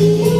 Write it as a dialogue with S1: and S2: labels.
S1: you.